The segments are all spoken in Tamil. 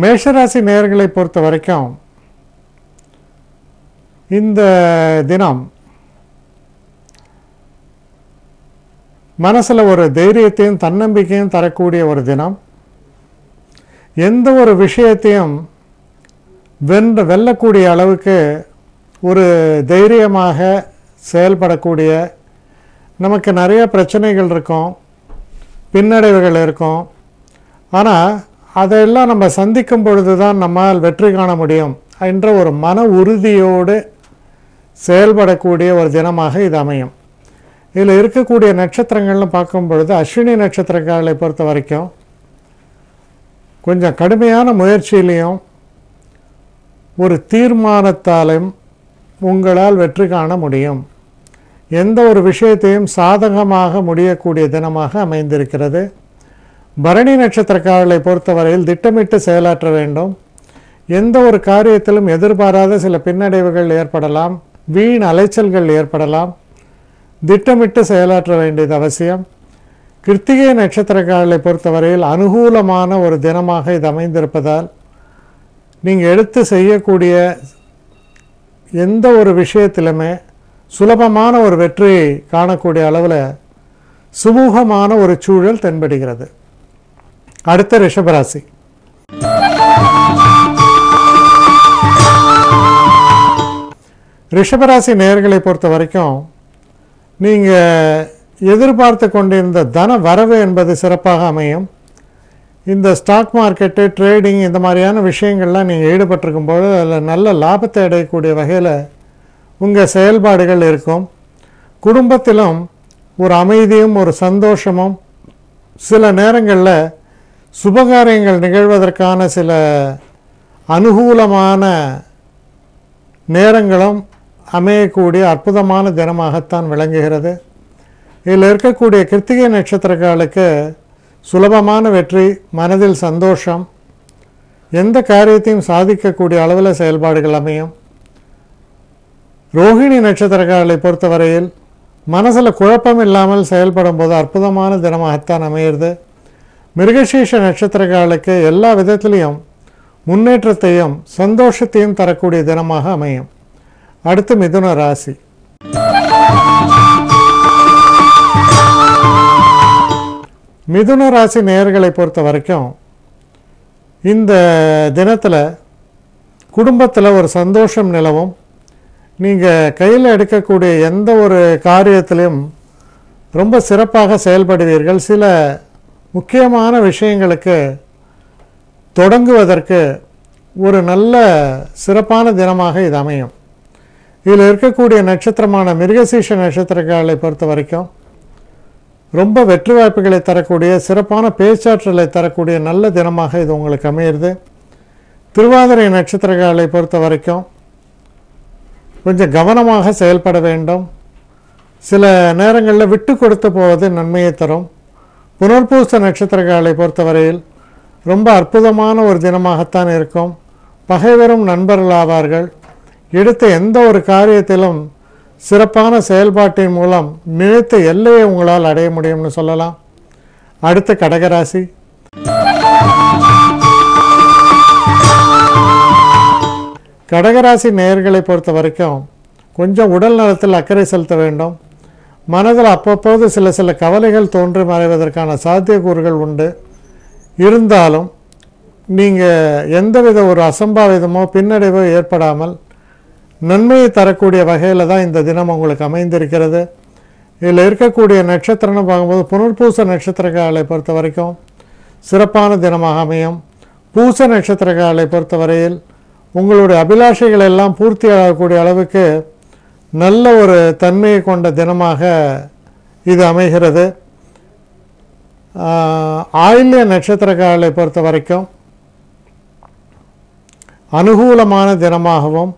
மேஷராசி நேர்களை பொறுத்த வரைக்கும் இந்த தினம் மனசில் ஒரு தைரியத்தையும் தன்னம்பிக்கையும் தரக்கூடிய ஒரு தினம். எந்த ஒரு விஷயத்தையும் வென்று வெல்லக்கூடிய அளவுக்கு ஒரு தைரியமாக செயல்படக்கூடிய நமக்கு நிறைய பிரச்சனைகள் இருக்கும் பின்னடைவுகள் இருக்கும். ஆனால் அதையெல்லாம் நம்ம சந்திக்கும் பொழுது தான் நம்மால் வெற்றி காண முடியும் என்ற ஒரு மன உறுதியோடு செயல்படக்கூடிய ஒரு தினமாக இது அமையும். இதில் இருக்கக்கூடிய நட்சத்திரங்கள்னு பார்க்கும் பொழுது அஸ்வினி நட்சத்திரக்காரர்களை பொறுத்த வரைக்கும் கொஞ்சம் கடுமையான முயற்சியிலையும் ஒரு தீர்மானத்தாலும் உங்களால் வெற்றி காண முடியும். எந்த ஒரு விஷயத்தையும் சாதகமாக முடியக்கூடிய தினமாக அமைந்திருக்கிறது. பரணி நட்சத்திரக்காரர்களை பொறுத்தவரையில் திட்டமிட்டு செயலாற்ற வேண்டும். எந்த ஒரு காரியத்திலும் எதிர்பாராத சில பின்னடைவுகள் ஏற்படலாம். வீண் அலைச்சல்கள் ஏற்படலாம். திட்டமிட்டு செயலாற்ற வேண்டியது அவசியம். கிருத்திகை நட்சத்திரக்காரர்களை பொறுத்தவரையில் அனுகூலமான ஒரு தினமாக இது அமைந்திருப்பதால் நீங்கள் எடுத்து செய்யக்கூடிய எந்த ஒரு விஷயத்திலுமே சுலபமான ஒரு வெற்றியை காணக்கூடிய அளவில் சுமூகமான ஒரு சூழல் தென்படுகிறது. அடுத்த ரிஷபராசி. ரிஷபராசி நேர்களை பொறுத்த வரைக்கும் நீங்கள் எதிர்பார்த்து கொண்டிருந்த தன வரவு என்பது சிறப்பாக அமையும். இந்த ஸ்டாக் மார்க்கெட்டு ட்ரேடிங் இந்த மாதிரியான விஷயங்கள்லாம் நீங்கள் ஈடுபட்டிருக்கும் போது அதில் நல்ல லாபத்தை அடையக்கூடிய வகையில் உங்கள் செயல்பாடுகள் இருக்கும். குடும்பத்திலும் ஒரு அமைதியும் ஒரு சந்தோஷமும் சில நேரங்களில் சுபகாரியங்கள் நிகழ்வதற்கான சில அனுகூலமான நேரங்களும் அமையக்கூடிய அற்புதமான தினமாகத்தான் விளங்குகிறது. இதில் இருக்கக்கூடிய கிருத்திகை நட்சத்திரக்காலுக்கு சுலபமான வெற்றி மனதில் சந்தோஷம் எந்த காரியத்தையும் சாதிக்கக்கூடிய அளவில் செயல்பாடுகள் அமையும். ரோஹிணி நட்சத்திரக்காரர்களை பொறுத்தவரையில் மனசில் குழப்பம் இல்லாமல் செயல்படும் போது அற்புதமான தினமாகத்தான் அமையிறது. மிருகசீஷ நட்சத்திரக்காரர்களுக்கு எல்லா விதத்திலையும் முன்னேற்றத்தையும் சந்தோஷத்தையும் தரக்கூடிய தினமாக அமையும். அடுத்து மிதுன ராசி. மிதுன ராசி நேயர்களை பொறுத்த வரைக்கும் இந்த தினத்தில் குடும்பத்தில் ஒரு சந்தோஷம் நிலவும். நீங்கள் கையில் எடுக்கக்கூடிய எந்த ஒரு காரியத்திலையும் ரொம்ப சிறப்பாக செயல்படுவீர்கள். சில முக்கியமான விஷயங்களுக்கு தொடங்குவதற்கு ஒரு நல்ல சிறப்பான தினமாக இது அமையும். இதில் இருக்கக்கூடிய நட்சத்திரமான மிருகசீஷ நட்சத்திரங்களை பொறுத்த வரைக்கும் ரொம்ப வெற்றி வாய்ப்புகளை தரக்கூடிய சிறப்பான பேச்சாற்றலை தரக்கூடிய நல்ல தினமாக இது உங்களுக்கு அமையிறது. திருவாதிரை நட்சத்திரங்களை பொறுத்த வரைக்கும் கொஞ்சம் கவனமாக செயல்பட வேண்டும். சில நேரங்களில் விட்டு கொடுத்து போவது நன்மையை தரும். புனர்பூச நட்சத்திரக்காரர்களை பொறுத்தவரையில் ரொம்ப அற்புதமான ஒரு தினமாகத்தான் இருக்கும். பகைவரும் நண்பர்களாவார்கள் எடுத்த எந்த ஒரு காரியத்திலும் சிறப்பான செயல்பாட்டின் மூலம் நினைத்த எல்லையை உங்களால் அடைய முடியும்னு சொல்லலாம். அடுத்த கடகராசி. கடகராசி நேயர்களை பொறுத்த வரைக்கும் கொஞ்சம் உடல் நலத்தில் அக்கறை செலுத்த வேண்டும். மனதில் அப்பப்போது சில சில கவலைகள் தோன்றி மறைவதற்கான சாத்தியக்கூறுகள் உண்டு. இருந்தாலும் நீங்கள் எந்தவித ஒரு அசம்பாவிதமோ பின்னடைவோ ஏற்படாமல் நன்மையை தரக்கூடிய வகையில் தான் இந்த தினம் உங்களுக்கு அமைந்திருக்கிறது. இதில் இருக்கக்கூடிய நட்சத்திரம்னு பார்க்கும்போது புனர்பூச நட்சத்திரக்காரர்களை பொறுத்த வரைக்கும் சிறப்பான தினமாக அமையும். பூச நட்சத்திரக்காரர்களை பொறுத்தவரையில் உங்களுடைய அபிலாஷைகள் எல்லாம் பூர்த்தி ஆகக்கூடிய அளவுக்கு நல்ல ஒரு தன்மையை கொண்ட தினமாக இது அமைகிறது. ஆயில்ய நட்சத்திரக்காரர்களை பொறுத்த வரைக்கும் அனுகூலமான தினமாகவும்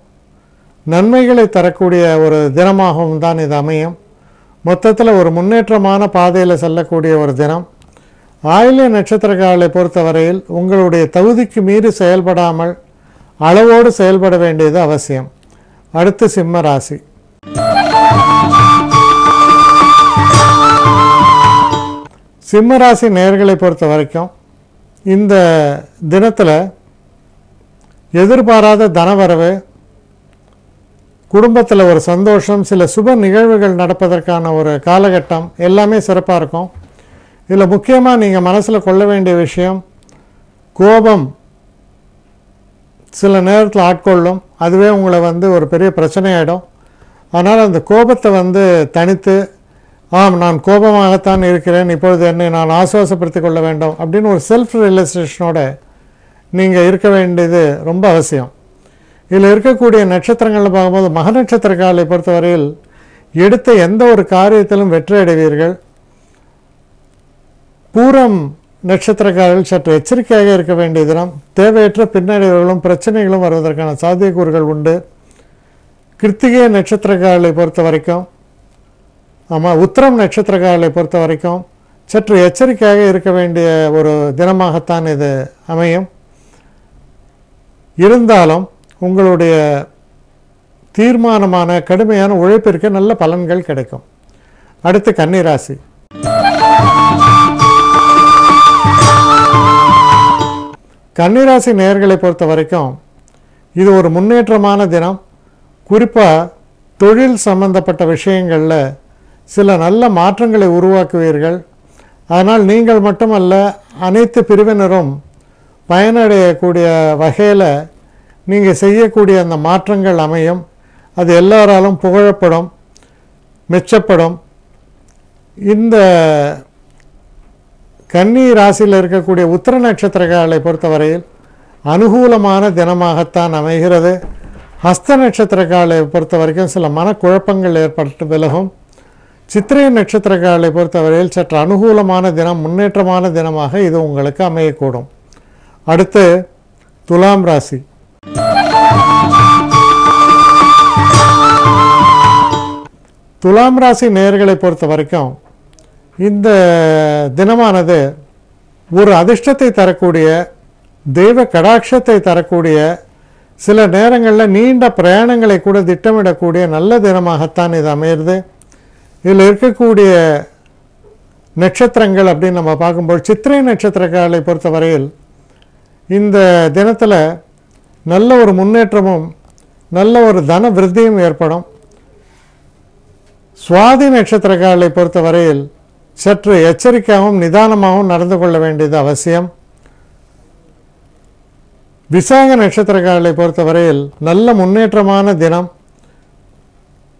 நன்மைகளை தரக்கூடிய ஒரு தினமாகவும் தான் இது அமையும். மொத்தத்தில் ஒரு முன்னேற்றமான பாதையில் செல்லக்கூடிய ஒரு தினம். ஆயில்ய நட்சத்திரக்காரர்களை பொறுத்தவரையில் உங்களுடைய தகுதிக்கு மீறி செயல்படாமல் அளவோடு செயல்பட வேண்டியது அவசியம். அடுத்து சிம்ம ராசி. சிம்மராசி நேர்களை பொறுத்த வரைக்கும் இந்த தினத்தில் எதிர்பாராத தனவரவு குடும்பத்தில் ஒரு சந்தோஷம் சில சுப நிகழ்வுகள் நடப்பதற்கான ஒரு காலகட்டம் எல்லாமே சிறப்பாக இருக்கும். இதில் முக்கியமாக நீங்கள் மனசில் கொள்ள வேண்டிய விஷயம் கோபம் சில நேரத்தில் ஆட்கொள்ளும். அதுவே உங்களை வந்து ஒரு பெரிய பிரச்சனையாயிடும். அதனால் அந்த கோபத்தை வந்து தனித்து ஆம் நான் கோபமாகத்தான் இருக்கிறேன் இப்பொழுது என்னை நான் ஆசுவாசப்படுத்திக் கொள்ள வேண்டும் அப்படின்னு ஒரு செல்ஃப் ரியலைசேஷனோட நீங்கள் இருக்க வேண்டியது ரொம்ப அவசியம். இதில் இருக்கக்கூடிய நட்சத்திரங்களில் பார்க்கும்போது மக நட்சத்திரக்காலை பொறுத்தவரையில் எடுத்த எந்த ஒரு காரியத்திலும் வெற்றி அடைவீர்கள். பூரம் நட்சத்திரக்காரர்கள் சற்று எச்சரிக்கையாக இருக்க வேண்டிய தினம் தேவையற்ற பின்னடைவுகளும் பிரச்சனைகளும் வருவதற்கான சாத்தியக்கூறுகள் உண்டு. கிருத்திகை நட்சத்திரக்காரர்களை பொறுத்த வரைக்கும் ஆமாம் உத்திரம் நட்சத்திரக்காரர்களை பொறுத்த வரைக்கும் சற்று எச்சரிக்கையாக இருக்க வேண்டிய ஒரு தினமாகத்தான் இது அமையும். இருந்தாலும் உங்களுடைய தீர்மானமான கடுமையான உழைப்பிற்கு நல்ல பலன்கள் கிடைக்கும். அடுத்து கன்னிராசி. கன்னிராசி நேயர்களை பொறுத்த வரைக்கும் இது ஒரு முன்னேற்றமான தினம். குறிப்பாக தொழில் சம்பந்தப்பட்ட விஷயங்களில் சில நல்ல மாற்றங்களை உருவாக்குவீர்கள். அதனால் நீங்கள் மட்டுமல்ல அனைத்து பிரிவினரும் பயனடையக்கூடிய வகையில் நீங்கள் செய்யக்கூடிய அந்த மாற்றங்கள் அமையும். அது எல்லாராலும் புகழப்படும் மெச்சப்படும். இந்த கன்னி ராசியில் இருக்கக்கூடிய உத்தர நட்சத்திரங்களை பொறுத்தவரையில் அனுகூலமான தினமாகத்தான் அமைகிறது. ஹஸ்த நட்சத்திரக்காரர்களை பொறுத்த வரைக்கும் சில மனக்குழப்பங்கள் ஏற்பட்டு விலகும். சித்திரை நட்சத்திரக்காரர்களை பொறுத்தவரையில் சற்று அனுகூலமான தினம் முன்னேற்றமான தினமாக இது உங்களுக்கு அமையக்கூடும். அடுத்து துலாம் ராசி. துலாம் ராசி நேயர்களை பொறுத்த வரைக்கும் இந்த தினமானது ஒரு அதிர்ஷ்டத்தை தரக்கூடிய தெய்வ கடாட்சத்தை தரக்கூடிய சில நேரங்களில் நீண்ட பிரயாணங்களை கூட திட்டமிடக்கூடிய நல்ல தினமாகத்தான் இது அமையிறது. இதில் இருக்கக்கூடிய நட்சத்திரங்கள் அப்படின்னு நம்ம பார்க்கும்போது சித்திரை நட்சத்திரக்காரர்களை பொறுத்தவரையில் இந்த தினத்தில் நல்ல ஒரு முன்னேற்றமும் நல்ல ஒரு தன விருத்தியும் ஏற்படும். சுவாதி நட்சத்திரக்காரர்களை பொறுத்தவரையில் சற்று எச்சரிக்கையாகவும் நிதானமாகவும் நடந்து கொள்ள வேண்டியது அவசியம். விசாக நட்சத்திரக்காரர்களை பொறுத்தவரையில் நல்ல முன்னேற்றமான தினம்.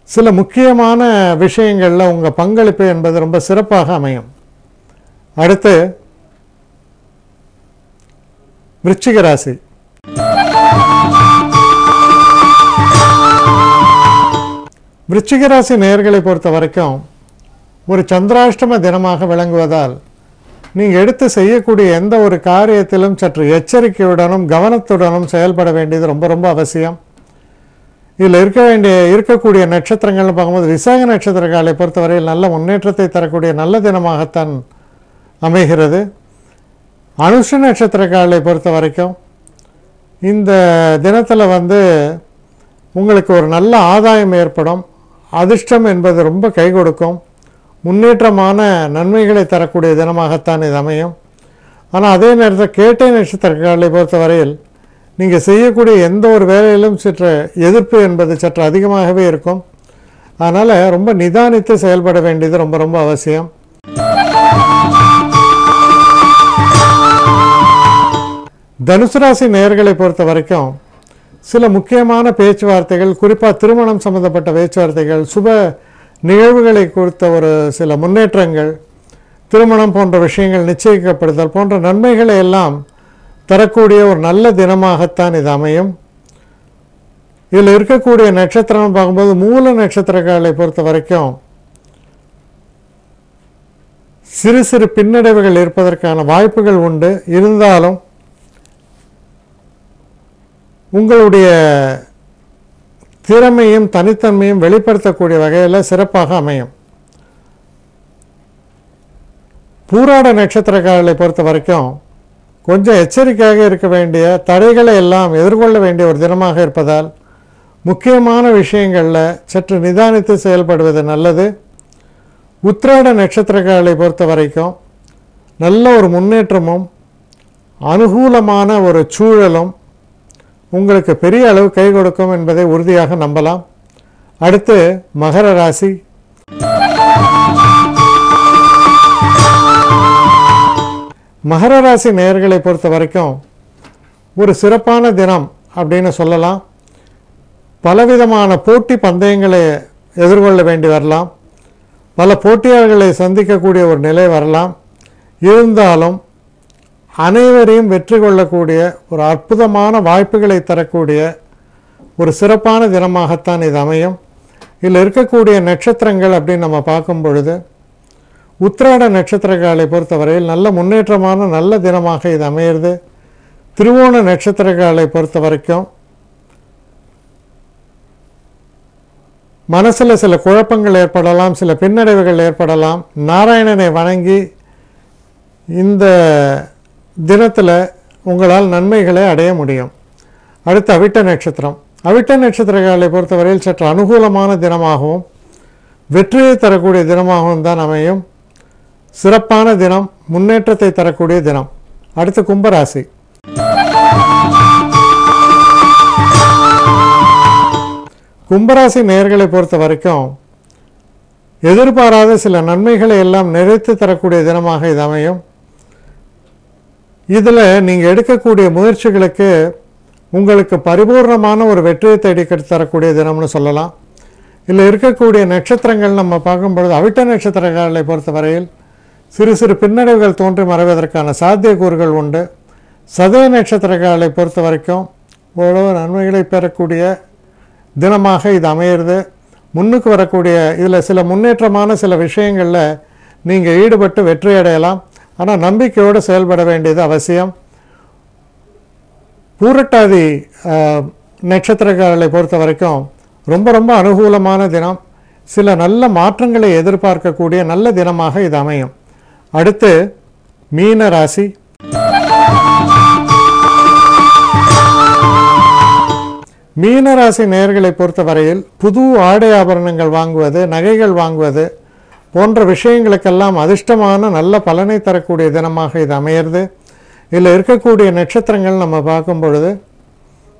சில முக்கியமான விஷயங்களில் உங்கள் பங்களிப்பு என்பது ரொம்ப சிறப்பாக அமையும். அடுத்து விருச்சிக ராசி. விருச்சிக ராசி நேர்களை பொறுத்த வரைக்கும் ஒரு சந்திராஷ்டம தினமாக விளங்குவதால் நீங்கள் எடுத்து செய்யக்கூடிய எந்த ஒரு காரியத்திலும் சற்று எச்சரிக்கையுடனும் கவனத்துடனும் செயல்பட வேண்டியது ரொம்ப ரொம்ப அவசியம். இதில் இருக்க வேண்டிய இருக்கக்கூடிய நட்சத்திரங்கள்னு பார்க்கும்போது விசாக நட்சத்திரக்காலை பொறுத்தவரையில் நல்ல முன்னேற்றத்தை தரக்கூடிய நல்ல தினமாகத்தான் அமைகிறது. அனுஷ நட்சத்திரக்காலை பொறுத்த வரைக்கும் இந்த தினத்தில் வந்து உங்களுக்கு ஒரு நல்ல ஆதாயம் ஏற்படும். அதிர்ஷ்டம் என்பது ரொம்ப கை கொடுக்கும். முன்னேற்றமான நன்மைகளை தரக்கூடிய தினமாகத்தான் இது அமையும். ஆனால் அதே நேரத்தில் கேட்டை நட்சத்திரக்காரர்களை பொறுத்தவரையில் நீங்கள் செய்யக்கூடிய எந்த ஒரு வேலையிலும் சற்று எதிர்ப்பு என்பது சற்று அதிகமாகவே இருக்கும். அதனால் ரொம்ப நிதானித்து செயல்பட வேண்டியது ரொம்ப ரொம்ப அவசியம். தனுசு ராசி நேயர்களை பொறுத்த வரைக்கும் சில முக்கியமான பேச்சுவார்த்தைகள் குறிப்பாக திருமணம் சம்பந்தப்பட்ட பேச்சுவார்த்தைகள் சுப நிகழ்வுகளை குறித்த ஒரு சில முன்னேற்றங்கள் திருமணம் போன்ற விஷயங்கள் நிச்சயிக்கப்படுதல் போன்ற நன்மைகளை எல்லாம் தரக்கூடிய ஒரு நல்ல தினமாகத்தான் இது அமையும். இதில் இருக்கக்கூடிய நட்சத்திரம் பார்க்கும்போது மூல நட்சத்திரங்களை பொறுத்த வரைக்கும் சிறு சிறு பின்னடைவுகள் இருப்பதற்கான வாய்ப்புகள் உண்டு. இருந்தாலும் உங்களுடைய திறமையும் தனித்தன்மையும் வெளிப்படுத்தக்கூடிய வகையில் சிறப்பாக அமையும். பூராட நட்சத்திரக்காரர்களை பொறுத்த வரைக்கும் கொஞ்சம் எச்சரிக்கையாக இருக்க வேண்டிய தடைகளை எல்லாம் எதிர்கொள்ள வேண்டிய ஒரு தினமாக இருப்பதால் முக்கியமான விஷயங்களில் சற்று நிதானித்து செயல்படுவது நல்லது. உத்திராட நட்சத்திரக்காரர்களை பொறுத்த வரைக்கும் நல்ல ஒரு முன்னேற்றமும் அனுகூலமான ஒரு சூழலும் உங்களுக்கு பெரிய அளவு கை கொடுக்கும் என்பதை உறுதியாக நம்பலாம். அடுத்து மகர ராசி. மகர ராசி நேயர்களை பொறுத்த வரைக்கும் ஒரு சிறப்பான தினம் அப்படின்னு சொல்லலாம். பலவிதமான போட்டி பந்தயங்களை எதிர்கொள்ள வேண்டி வரலாம். பல போட்டியாளர்களை சந்திக்கக்கூடிய ஒரு நிலை வரலாம். இருந்தாலும் அனைவரையும் வெற்றி கொள்ளக்கூடிய ஒரு அற்புதமான வாய்ப்புகளை தரக்கூடிய ஒரு சிறப்பான தினமாகத்தான் இது அமையும். இதில் இருக்கக்கூடிய நட்சத்திரங்கள் அப்படின்னு நம்ம பார்க்கும் பொழுது உத்திராட நட்சத்திரக்காலை பொறுத்தவரையில் நல்ல முன்னேற்றமான நல்ல தினமாக இது அமையிறது. திருவோண நட்சத்திரக்காலை பொறுத்த வரைக்கும் மனசில் சில குழப்பங்கள் ஏற்படலாம் சில பின்னடைவுகள் ஏற்படலாம். நாராயணனை வணங்கி இந்த தினத்தில் உங்களால் நன்மைகளை அடைய முடியும். அடுத்து அவிட்ட நட்சத்திரம். அவிட்ட நட்சத்திரங்களை பொறுத்தவரையில் சற்று அனுகூலமான தினமாகவும் வெற்றியை தரக்கூடிய தினமாகவும் தான் அமையும். சிறப்பான தினம் முன்னேற்றத்தை தரக்கூடிய தினம். அடுத்து கும்பராசி. கும்பராசி நேயர்களை பொறுத்த வரைக்கும் எதிர்பாராத சில நன்மைகளை எல்லாம் நிறைத்து தரக்கூடிய தினமாக இது அமையும். இதில் நீங்கள் எடுக்கக்கூடிய முயற்சிகளுக்கு உங்களுக்கு பரிபூர்ணமான ஒரு வெற்றியை தேடி தரக்கூடிய தினம்னு சொல்லலாம். இதில் இருக்கக்கூடிய நட்சத்திரங்கள் நம்ம பார்க்கும் பொழுது அவிட்ட நட்சத்திரங்களை பொறுத்தவரையில் சிறு சிறு பின்னடைவுகள் தோன்றி மறைவதற்கான சாத்தியக்கூறுகள் உண்டு. சதய நட்சத்திரங்களை பொறுத்த வரைக்கும் ஓரளவு நன்மைகளை பெறக்கூடிய தினமாக இது அமையிறது. முன்னுக்கு வரக்கூடிய இதில் சில முன்னேற்றமான சில விஷயங்களில் நீங்கள் ஈடுபட்டு வெற்றி அடையலாம். ஆனால் நம்பிக்கையோடு செயல்பட வேண்டியது அவசியம். பூரட்டாதி அஹ், நட்சத்திரக்காரர்களை பொறுத்த வரைக்கும் ரொம்ப ரொம்ப அனுகூலமான தினம். சில நல்ல மாற்றங்களை எதிர்பார்க்கக்கூடிய நல்ல தினமாக இது அமையும். அடுத்து மீன ராசி. மீனராசி நேயர்களை பொறுத்தவரையில் புது ஆடை ஆபரணங்கள் வாங்குவது நகைகள் வாங்குவது போன்ற விஷயங்களுக்கெல்லாம் அதிர்ஷ்டமான நல்ல பலனை தரக்கூடிய தினமாக இது அமையிறது. இதில் இருக்கக்கூடிய நட்சத்திரங்கள் நம்ம பார்க்கும் பொழுது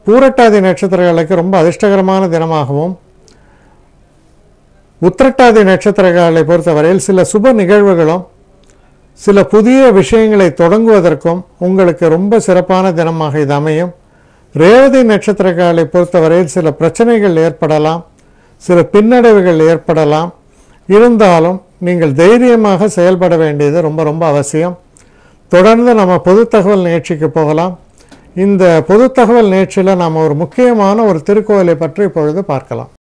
பூரட்டாதி நட்சத்திரங்களுக்கு ரொம்ப அதிர்ஷ்டகரமான தினமாகவும் உத்திரட்டாதி நட்சத்திரங்களை பொறுத்தவரையில் சில சுப நிகழ்வுகளும் சில புதிய விஷயங்களை தொடங்குவதற்கும் உங்களுக்கு ரொம்ப சிறப்பான தினமாக இது அமையும். ரேவதி நட்சத்திரங்களை பொறுத்தவரையில் சில பிரச்சனைகள் ஏற்படலாம் சில பின்னடைவுகள் ஏற்படலாம். இருந்தாலும் நீங்கள் தைரியமாக செயல்பட வேண்டியது ரொம்ப ரொம்ப அவசியம். தொடர்ந்து நம்ம பொது தகவல் நிகழ்ச்சிக்கு போகலாம். இந்த பொது தகவல் நிகழ்ச்சியில் நாம் ஒரு முக்கியமான ஒரு திருக்கோவிலை பற்றி இப்பொழுது பார்க்கலாம்.